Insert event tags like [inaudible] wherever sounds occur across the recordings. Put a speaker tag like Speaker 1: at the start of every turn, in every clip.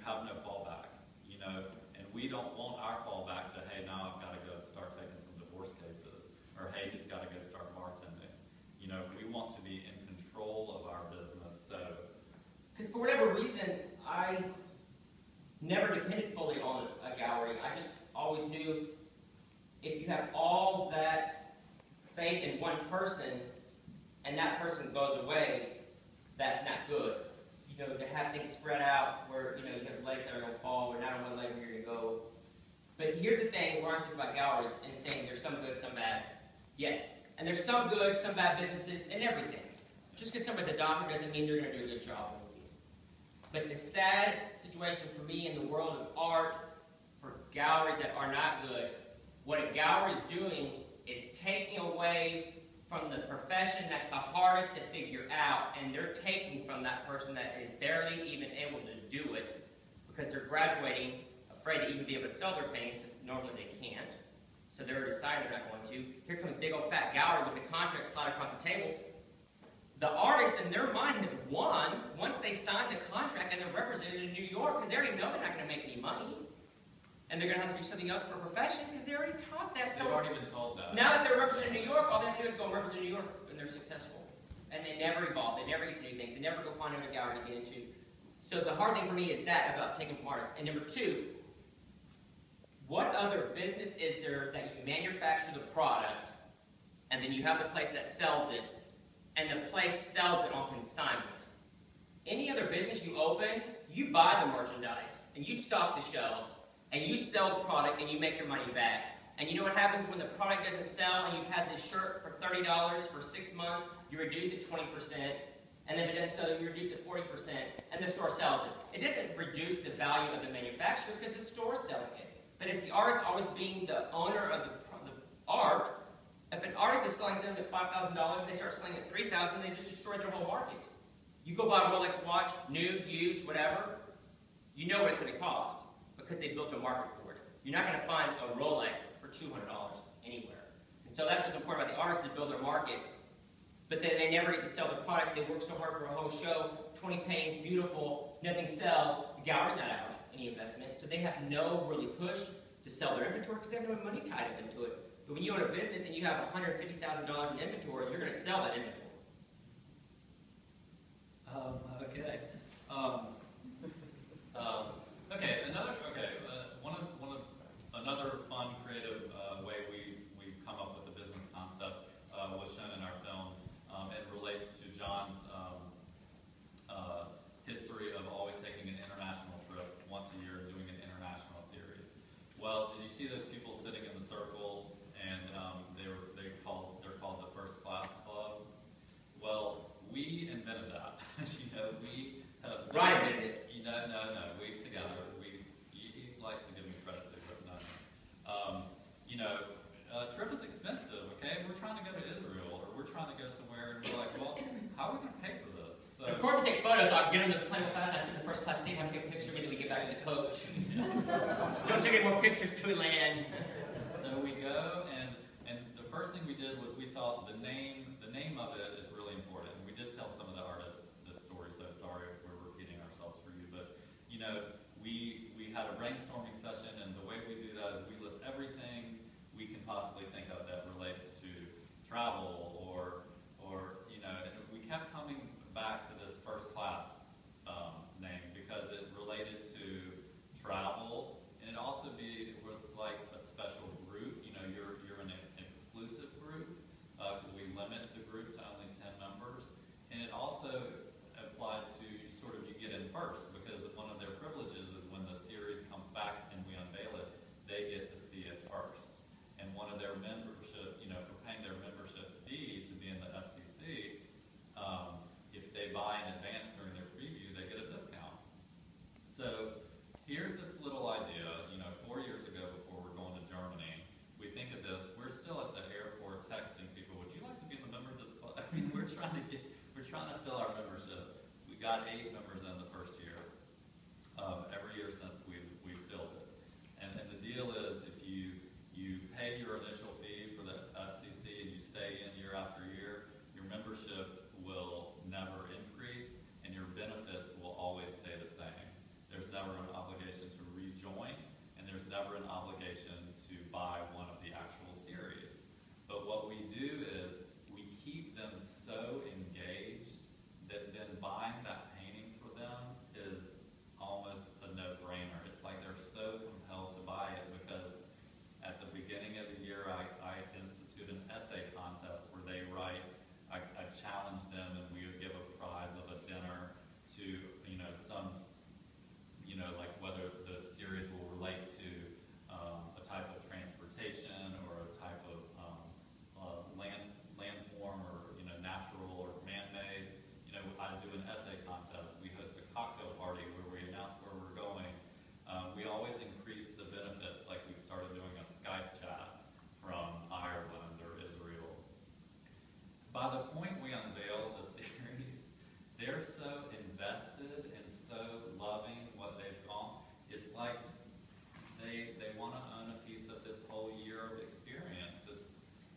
Speaker 1: You
Speaker 2: have no fallback, you know, and we don't want our fallback to, hey, now I've got to go start taking some divorce cases, or hey, he's got to go start bartending. You know, we want to be in control of our business, so,
Speaker 1: Because for whatever reason, I never depended fully on a gallery. I just always knew if you have all that faith in one person and that person goes away, that's not good. You know, to have things spread out where, you know, you have legs that are going to fall, or not on one leg where you're going to go. But here's the thing, on says about galleries and saying there's some good, some bad. Yes, and there's some good, some bad businesses and everything. Just because somebody's a doctor doesn't mean they're going to do a good job. But in the sad situation for me in the world of art, for galleries that are not good, what a gallery is doing is taking away from the profession that's the hardest to figure out, and they're taking from that person that is barely even able to do it because they're graduating afraid to even be able to sell their paintings because normally they can't. So they're deciding they're not going to. Here comes big old fat gallery with the contract slide across the table. The artist in their mind has won once they sign the contract and they're represented in New York because they already know they're not going to make any money. And they're going to have to do something else for a profession because they already taught that.
Speaker 2: they've
Speaker 1: So
Speaker 2: already been told that.
Speaker 1: now that they're represented in New York, all they have to do is go and represent New York and they're successful. And they never evolve. They never get to new things. They never go find another gallery to get into. So the hard thing for me is that about taking from artists. And number two, what other business is there that you manufacture the product and then you have the place that sells it and the place sells it on consignment? Any other business you open, you buy the merchandise and you stock the shelves and you sell the product and you make your money back. And you know what happens when the product doesn't sell and you've had this shirt for $30 for six months, you reduce it 20%, and then if it doesn't sell, you reduce it 40%, and the store sells it. It doesn't reduce the value of the manufacturer because the store's selling it. But it's the artist always being the owner of the, the art. If an artist is selling them at $5,000 and they start selling at 3,000, they just destroy their whole market. You go buy a Rolex watch, new, used, whatever, you know what it's going to cost because they built a market for it. You're not going to find a Rolex for $200 anywhere. And so that's what's important about the artists is build their market. But then they never get to sell the product. They work so hard for a whole show, 20 paintings, beautiful, nothing sells. The gallery's not out any investment. So they have no really push to sell their inventory because they have no money tied up into it. But when you own a business and you have $150,000 in inventory, you're going to sell that inventory.
Speaker 2: Um, okay. Um, [laughs] um, okay, another, okay, uh, one of, one of, another fun, creative, uh, way we, we've come up with the business concept, uh, was shown in our film. Um, it relates to John's, um, uh, history of always taking an international trip once a year, doing an international series. Well, did you see those people sitting in the circle and, um, they were, they called, they're called the First Class Club? Well, we invented that. you know, we have.
Speaker 1: Ryan invented it.
Speaker 2: You know, no, no, we together. We he, he likes to give me credit too, but no. Um, you know, a trip is expensive. Okay, we're trying to go to Israel or we're trying to go somewhere, and we're like, well, how are we going to pay for this? So
Speaker 1: of course, we take photos. I'll get on the plane fast. I sit in the first class seat, have a picture of me, then we get back in the coach. [laughs] Don't take any more pictures till we land.
Speaker 2: So we go, and and the first thing we did was we thought the name of it is really important. We did tell some of the artists this story, so sorry if we're repeating ourselves for you, but you know we we had a brainstorming session, and the way we do that is we list everything we can possibly think of that relates to travel or or you know, and we kept coming back to this first class um, name because it related to travel, and it also be it was like a special group. You know, you're you're an exclusive group because we limit the group to only ten members, and it also applied to sort of you get in first because one of their privileges is when the series comes back and we unveil it, they get to see it first, and one of their membership, you know, for paying their membership fee to be in the FCC. Um, if they buy in advance during their preview, they get a discount. So here's this little idea, you know, four years ago before we're going to Germany, we think of this, we're still at the airport texting people, would you like to be a member of this club? I mean, we're trying to get, we're trying to fill our membership. We got eight members in the first year. Um, every year since we've, we've filled it. And, and the deal is if you, you pay your initial fee for the FCC and you stay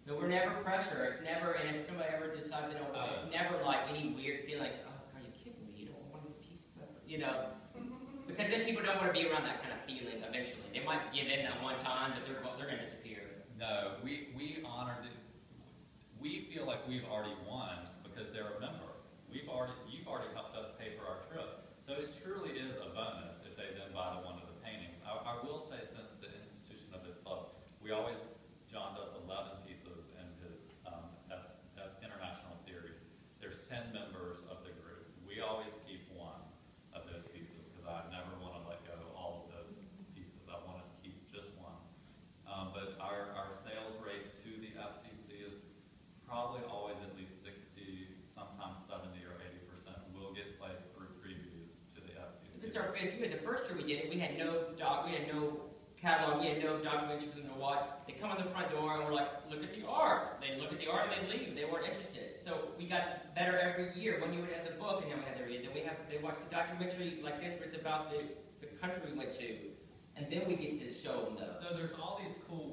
Speaker 1: So we're never pressure. It's never, and if somebody ever decides they don't want, it, it's never like any weird feeling like, oh, are you kidding me? You don't want one of these pieces of, you know? Because then people don't want to be around that kind of feeling eventually. They might give in that one time, but they're they're going to disappear.
Speaker 2: No, we, we honored it. We feel like we've already won because they're a member. We've already, you've already helped us pay for our trip. So it truly is a bonus if they then buy the one of the paintings. I, I will say since the institution of this club, we always, John does eleven pieces in his, um, F, F international series. There's ten members of the group. We always keep one of those pieces because I never want to let go of all of those pieces. I want to keep just one. Um, but our, our sales rate to the FCC is probably always at least sixty, sometimes seventy or eighty percent will get placed through previews to the
Speaker 1: This is
Speaker 2: FCC.
Speaker 1: our fifth year. The first year we we had no doc, we had no catalog, we had no documentary for them to watch. They come in the front door and we're like, look at the art. They look at the art and they leave. They weren't interested. So we got better every year. One year we had the book and then we had to read. Then we have they watch the documentary like this, where it's about the, the country we went to, and then we get to show them the.
Speaker 2: So there's all these cool